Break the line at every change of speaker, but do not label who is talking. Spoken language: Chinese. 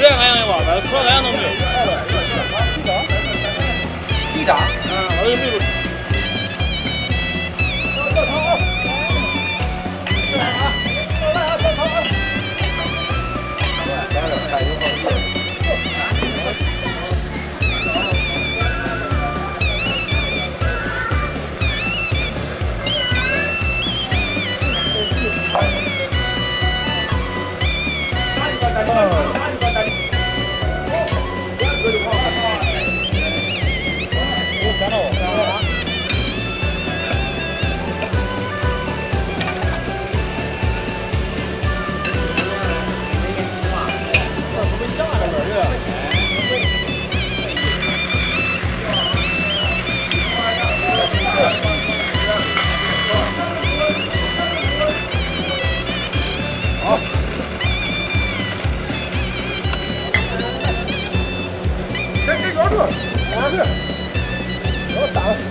十二块钱一碗呗除了这样都没有打打